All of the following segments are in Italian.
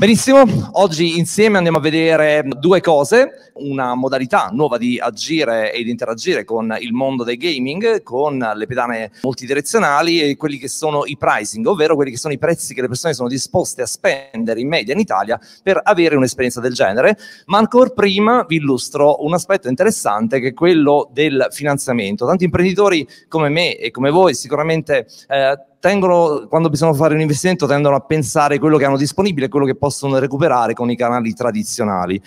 Benissimo, oggi insieme andiamo a vedere due cose, una modalità nuova di agire e di interagire con il mondo del gaming, con le pedane multidirezionali e quelli che sono i pricing, ovvero quelli che sono i prezzi che le persone sono disposte a spendere in media in Italia per avere un'esperienza del genere. Ma ancora prima vi illustro un aspetto interessante che è quello del finanziamento. Tanti imprenditori come me e come voi sicuramente eh, tengono, quando bisogna fare un investimento, tendono a pensare quello che hanno disponibile quello che possono recuperare con i canali tradizionali.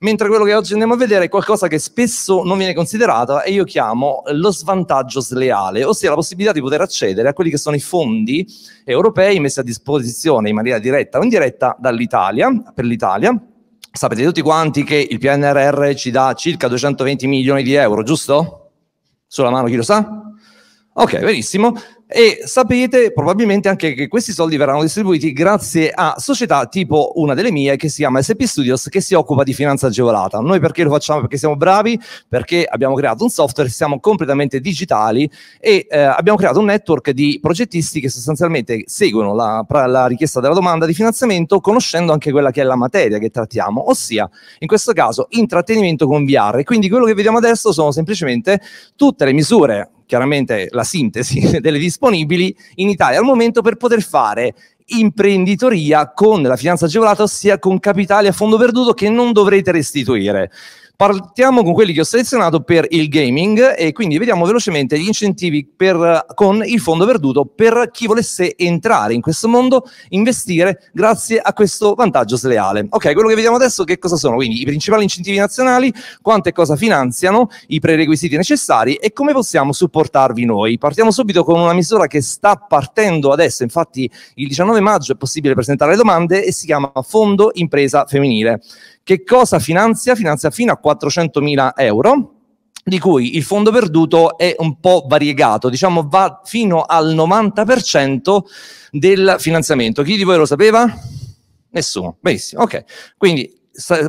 Mentre quello che oggi andiamo a vedere è qualcosa che spesso non viene considerato e io chiamo lo svantaggio sleale, ossia la possibilità di poter accedere a quelli che sono i fondi europei messi a disposizione in maniera diretta o indiretta dall'Italia, per l'Italia. Sapete tutti quanti che il PNRR ci dà circa 220 milioni di euro, giusto? Sulla mano chi lo sa? Ok, benissimo e sapete probabilmente anche che questi soldi verranno distribuiti grazie a società tipo una delle mie che si chiama SP Studios che si occupa di finanza agevolata. Noi perché lo facciamo? Perché siamo bravi, perché abbiamo creato un software, siamo completamente digitali e eh, abbiamo creato un network di progettisti che sostanzialmente seguono la, la richiesta della domanda di finanziamento conoscendo anche quella che è la materia che trattiamo, ossia in questo caso intrattenimento con VR. Quindi quello che vediamo adesso sono semplicemente tutte le misure chiaramente la sintesi delle disponibili in Italia al momento per poter fare imprenditoria con la finanza agevolata, ossia con capitali a fondo perduto che non dovrete restituire. Partiamo con quelli che ho selezionato per il gaming e quindi vediamo velocemente gli incentivi per, con il fondo perduto per chi volesse entrare in questo mondo, investire grazie a questo vantaggio sleale. Ok, quello che vediamo adesso che cosa sono? Quindi i principali incentivi nazionali, quante cosa finanziano, i prerequisiti necessari e come possiamo supportarvi noi. Partiamo subito con una misura che sta partendo adesso, infatti il 19 maggio è possibile presentare le domande e si chiama Fondo Impresa Femminile. Che cosa finanzia? Finanzia fino a 400.000 euro di cui il fondo perduto è un po' variegato, diciamo va fino al 90% del finanziamento. Chi di voi lo sapeva? Nessuno. Benissimo, ok. Quindi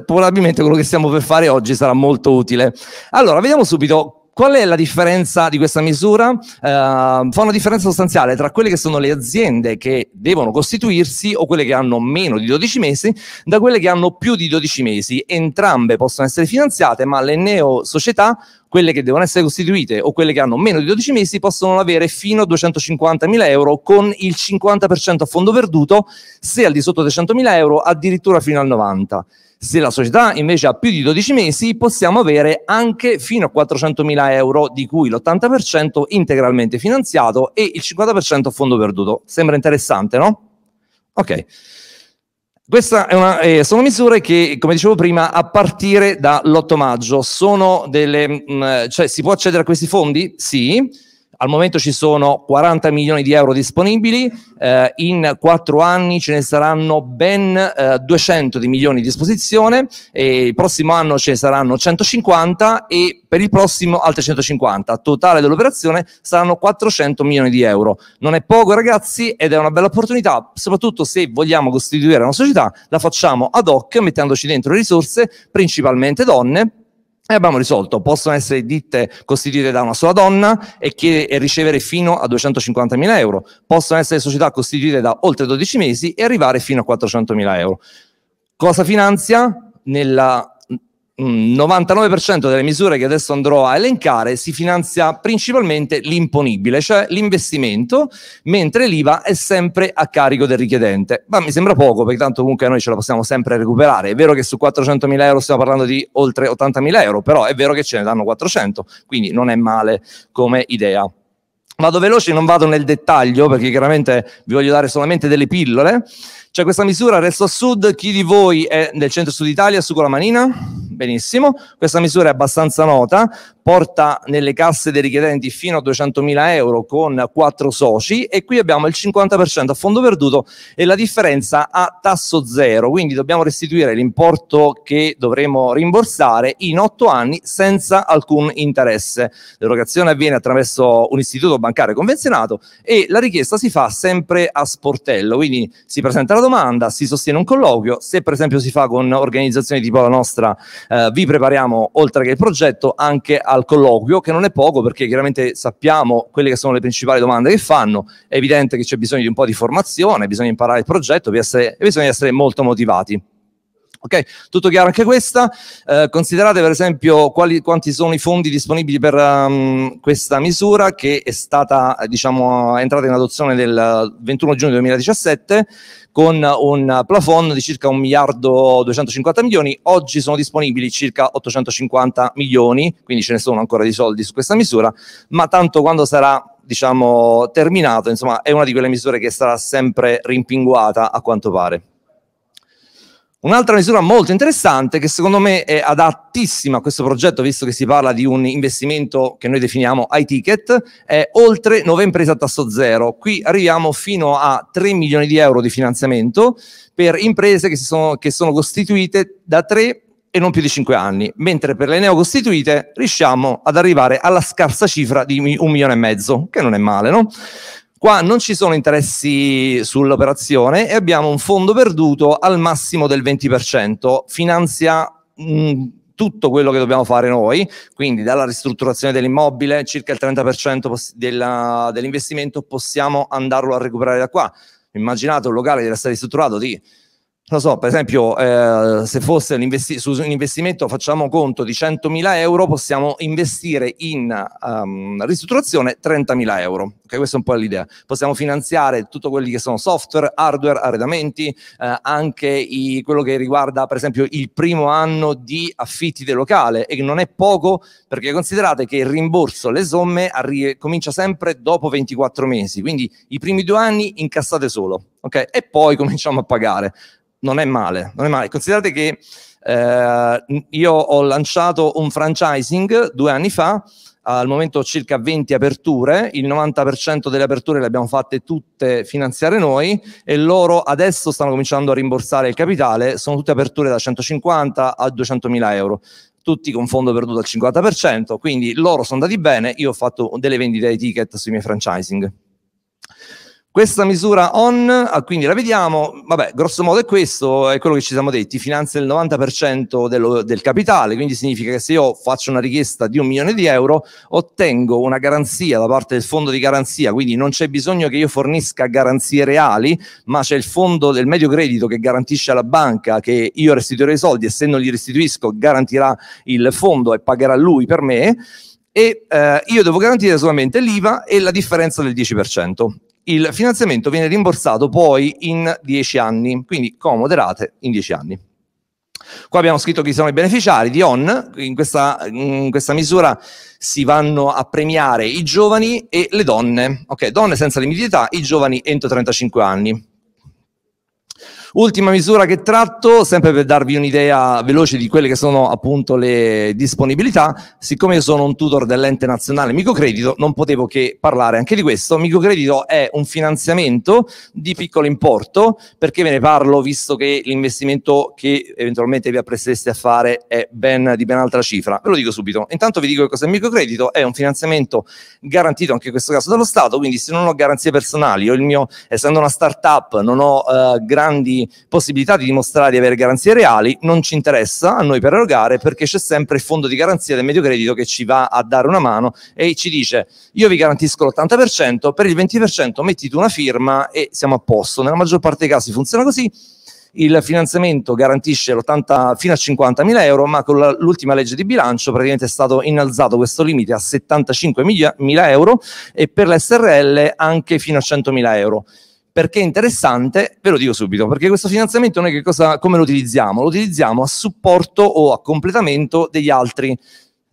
probabilmente quello che stiamo per fare oggi sarà molto utile. Allora, vediamo subito Qual è la differenza di questa misura? Uh, fa una differenza sostanziale tra quelle che sono le aziende che devono costituirsi o quelle che hanno meno di 12 mesi da quelle che hanno più di 12 mesi. Entrambe possono essere finanziate, ma le neo società quelle che devono essere costituite o quelle che hanno meno di 12 mesi possono avere fino a 250.000 euro con il 50% a fondo perduto, se al di sotto dei 100.000 euro addirittura fino al 90%. Se la società invece ha più di 12 mesi, possiamo avere anche fino a 400.000 euro, di cui l'80% integralmente finanziato e il 50% a fondo perduto. Sembra interessante, no? Ok. Queste eh, sono misure che, come dicevo prima, a partire dall'8 maggio sono delle... Mh, mm, cioè si può accedere a questi fondi? Sì al momento ci sono 40 milioni di euro disponibili, eh, in quattro anni ce ne saranno ben eh, 200 di milioni a disposizione, il prossimo anno ce ne saranno 150 e per il prossimo altri 150. Totale dell'operazione saranno 400 milioni di euro. Non è poco ragazzi ed è una bella opportunità, soprattutto se vogliamo costituire una società, la facciamo ad hoc mettendoci dentro risorse, principalmente donne, e abbiamo risolto, possono essere ditte costituite da una sola donna e, chiede, e ricevere fino a 250.000 euro, possono essere società costituite da oltre 12 mesi e arrivare fino a 400.000 euro. Cosa finanzia? Nella 99% mm, delle misure che adesso andrò a elencare si finanzia principalmente l'imponibile, cioè l'investimento, mentre l'IVA è sempre a carico del richiedente. Ma mi sembra poco, perché tanto comunque noi ce la possiamo sempre recuperare. È vero che su 400.000 euro stiamo parlando di oltre 80.000 euro, però è vero che ce ne danno 400, quindi non è male come idea. Vado veloce, non vado nel dettaglio, perché chiaramente vi voglio dare solamente delle pillole. C'è questa misura, resto a sud, chi di voi è nel centro-sud Italia, su con la manina? Benissimo, questa misura è abbastanza nota, porta nelle casse dei richiedenti fino a 200.000 euro con quattro soci e qui abbiamo il 50% a fondo perduto e la differenza a tasso zero, quindi dobbiamo restituire l'importo che dovremo rimborsare in otto anni senza alcun interesse. L'erogazione avviene attraverso un istituto bancario convenzionato e la richiesta si fa sempre a sportello, quindi si presenta la domanda, si sostiene un colloquio, se per esempio si fa con organizzazioni tipo la nostra eh, vi prepariamo, oltre che il progetto, anche al colloquio, che non è poco perché chiaramente sappiamo quelle che sono le principali domande che fanno, è evidente che c'è bisogno di un po' di formazione, bisogna imparare il progetto e bisogna essere molto motivati. Ok, tutto chiaro anche questa. Eh, considerate per esempio quali, quanti sono i fondi disponibili per um, questa misura che è stata, diciamo, entrata in adozione del 21 giugno 2017 con un plafond di circa 1 miliardo 250 milioni. Oggi sono disponibili circa 850 milioni, quindi ce ne sono ancora di soldi su questa misura, ma tanto quando sarà diciamo terminato, insomma, è una di quelle misure che sarà sempre rimpinguata a quanto pare. Un'altra misura molto interessante che secondo me è adattissima a questo progetto, visto che si parla di un investimento che noi definiamo high ticket, è oltre nuove imprese a tasso zero. Qui arriviamo fino a 3 milioni di euro di finanziamento per imprese che, sono, che sono costituite da 3 e non più di 5 anni, mentre per le neocostituite riusciamo ad arrivare alla scarsa cifra di un milione e mezzo, che non è male, no? Qua non ci sono interessi sull'operazione e abbiamo un fondo perduto al massimo del 20%, finanzia mh, tutto quello che dobbiamo fare noi, quindi dalla ristrutturazione dell'immobile, circa il 30% della, dell'investimento possiamo andarlo a recuperare da qua. Immaginate un locale deve essere ristrutturato di non so, per esempio, eh, se fosse un investi- su un investimento, facciamo conto di 100.000 euro, possiamo investire in um, ristrutturazione 30.000 euro. Okay, questa è un po' l'idea. Possiamo finanziare tutto quelli che sono software, hardware, arredamenti, eh, anche i, quello che riguarda, per esempio, il primo anno di affitti del locale, e non è poco perché considerate che il rimborso, le somme, arri- comincia sempre dopo 24 mesi, quindi i primi due anni incassate solo, ok? E poi cominciamo a pagare non è male, non è male. Considerate che eh, io ho lanciato un franchising due anni fa, al momento ho circa 20 aperture, il 90% delle aperture le abbiamo fatte tutte finanziare noi e loro adesso stanno cominciando a rimborsare il capitale, sono tutte aperture da 150 a 200 mila euro tutti con fondo perduto al 50%, quindi loro sono andati bene, io ho fatto delle vendite di ticket sui miei franchising. Questa misura on, ah, quindi la vediamo, vabbè, grosso modo è questo, è quello che ci siamo detti, finanzia il 90% dello, del capitale, quindi significa che se io faccio una richiesta di un milione di euro, ottengo una garanzia da parte del fondo di garanzia, quindi non c'è bisogno che io fornisca garanzie reali, ma c'è il fondo del medio credito che garantisce alla banca che io restituirò i soldi e se non li restituisco garantirà il fondo e pagherà lui per me e eh, io devo garantire solamente l'IVA e la differenza del 10% il finanziamento viene rimborsato poi in 10 anni, quindi comode rate in 10 anni. Qua abbiamo scritto chi sono i beneficiari di ON, in questa, in questa, misura si vanno a premiare i giovani e le donne, ok, donne senza limiti di età, i giovani entro 35 anni. Ultima misura che tratto, sempre per darvi un'idea veloce di quelle che sono appunto le disponibilità, siccome io sono un tutor dell'ente nazionale Microcredito, non potevo che parlare anche di questo. Microcredito è un finanziamento di piccolo importo, perché ve ne parlo visto che l'investimento che eventualmente vi apprestereste a fare è ben, di ben altra cifra. Ve lo dico subito. Intanto vi dico che cos'è microcredito, è un finanziamento garantito anche in questo caso dallo Stato, quindi se non ho garanzie personali, io il mio, essendo una startup, non ho uh, grandi possibilità di dimostrare di avere garanzie reali, non ci interessa a noi per erogare perché c'è sempre il fondo di garanzia del medio credito che ci va a dare una mano e ci dice io vi garantisco l'80%, per il 20% mettite una firma e siamo a posto. Nella maggior parte dei casi funziona così il finanziamento garantisce l'80 fino a 50.000 euro, ma con l'ultima legge di bilancio praticamente è stato innalzato questo limite a 75.000 euro e per l'SRL anche fino a 100.000 euro. Perché è interessante? Ve lo dico subito, perché questo finanziamento noi cosa, come lo utilizziamo? Lo utilizziamo a supporto o a completamento degli altri.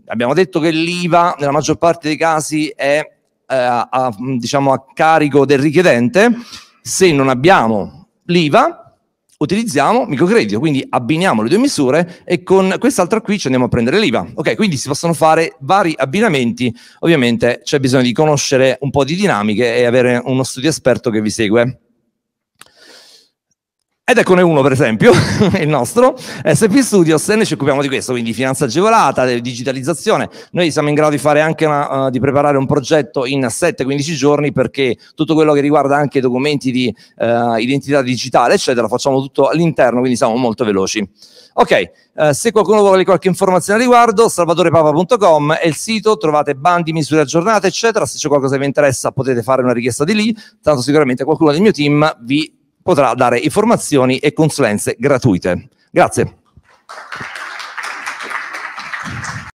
Abbiamo detto che l'IVA nella maggior parte dei casi è eh, a, diciamo, a carico del richiedente. Se non abbiamo l'IVA, utilizziamo microcredito, quindi abbiniamo le due misure e con quest'altra qui ci andiamo a prendere l'IVA. Ok, quindi si possono fare vari abbinamenti, ovviamente c'è bisogno di conoscere un po' di dinamiche e avere uno studio esperto che vi segue. Ed eccone uno, per esempio, il nostro, SP Studios, e noi ci occupiamo di questo, quindi finanza agevolata, digitalizzazione. Noi siamo in grado di fare anche una, uh, di preparare un progetto in 7-15 giorni perché tutto quello che riguarda anche documenti di uh, identità digitale, eccetera, facciamo tutto all'interno, quindi siamo molto veloci. Ok, uh, se qualcuno vuole qualche informazione a riguardo, salvatorepapa.com è il sito, trovate bandi, misure aggiornate, eccetera. Se c'è qualcosa che vi interessa potete fare una richiesta di lì, tanto sicuramente qualcuno del mio team vi potrà dare informazioni e consulenze gratuite. Grazie.